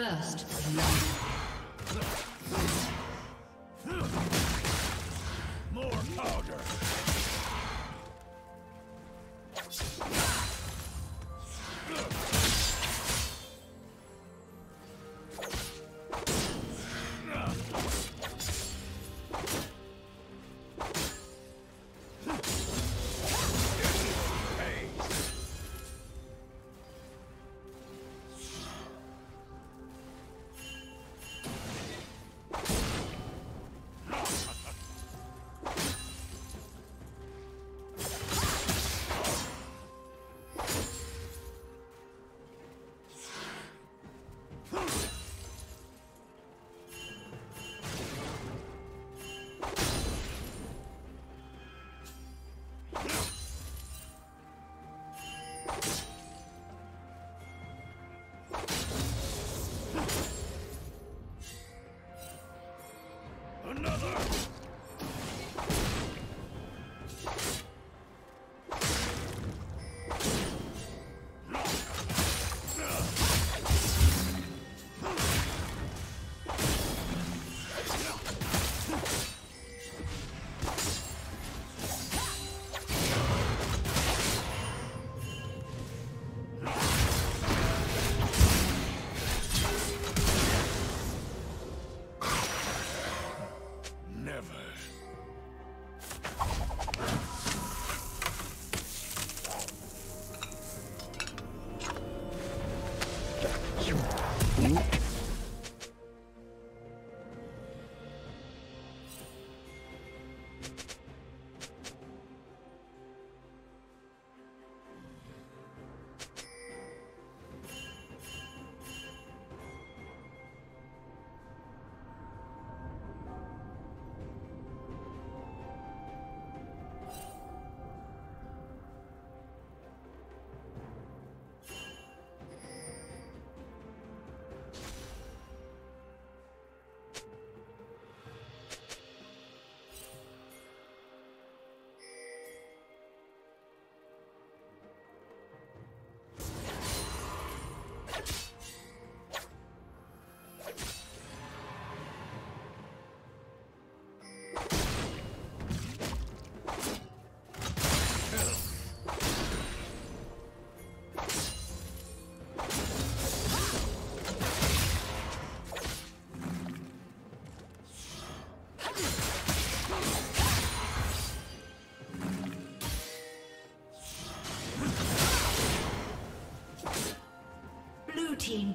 First love. Team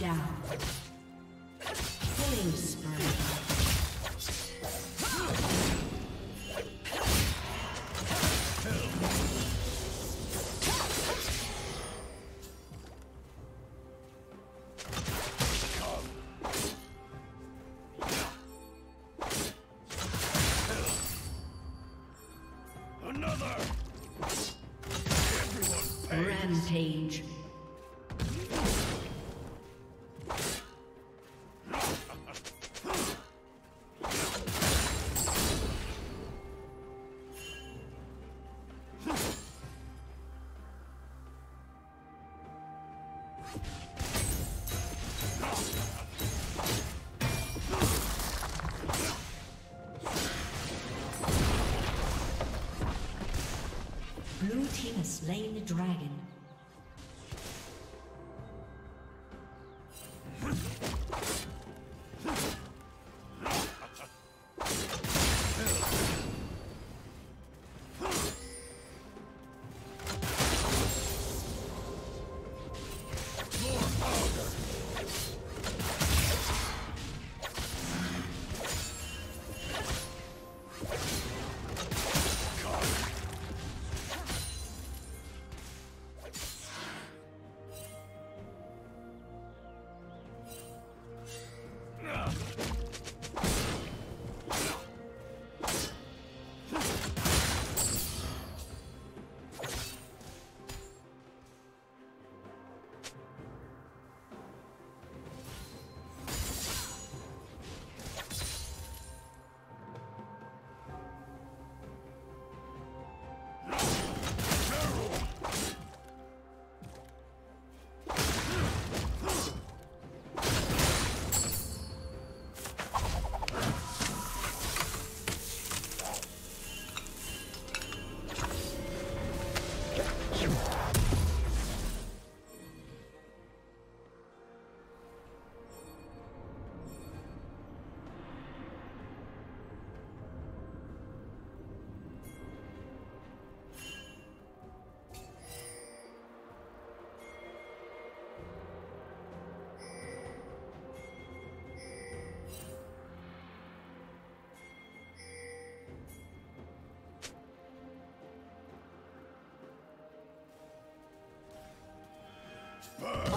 Down. Killing spree. Rampage. Slain the dragon.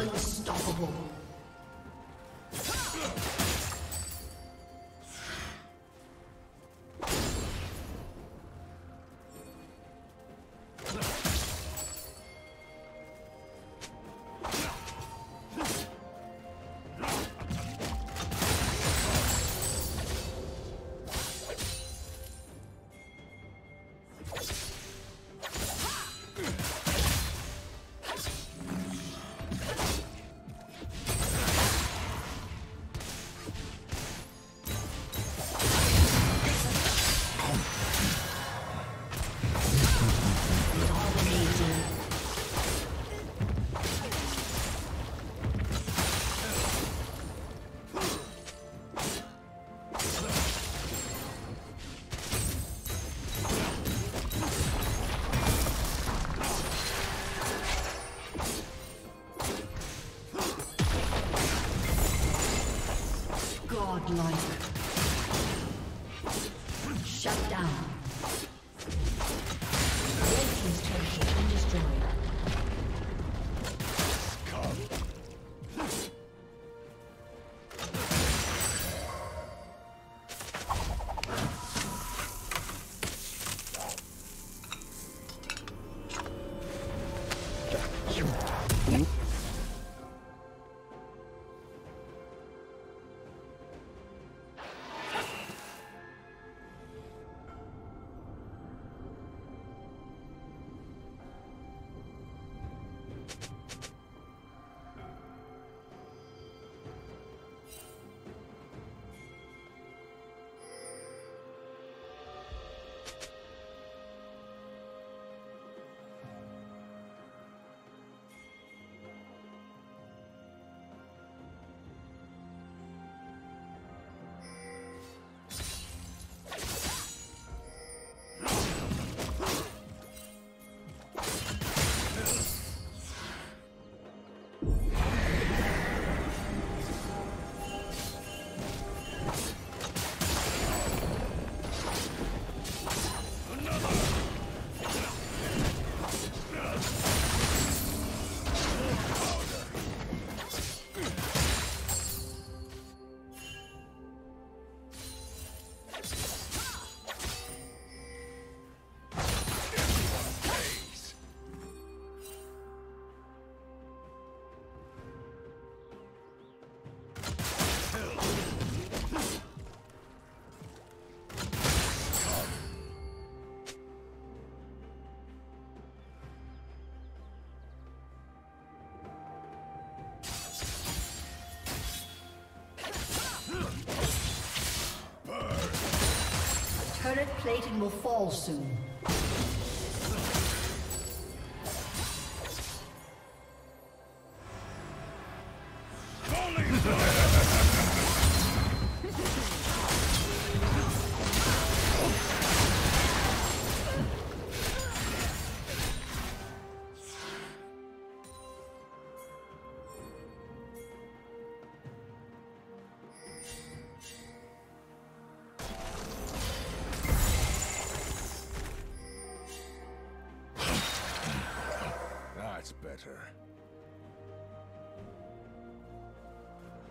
Unstoppable. Life. Will fall soon.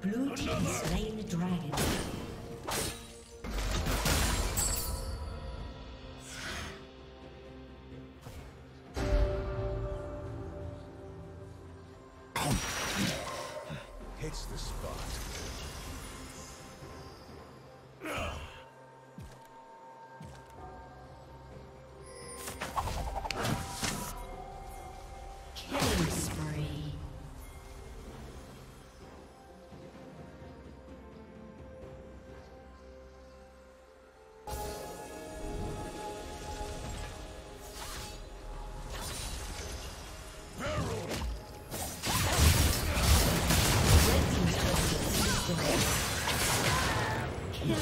Blue team slain the dragon. Hits the spot.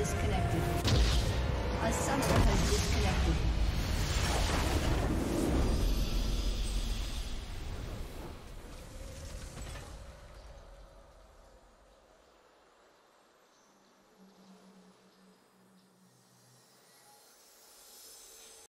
A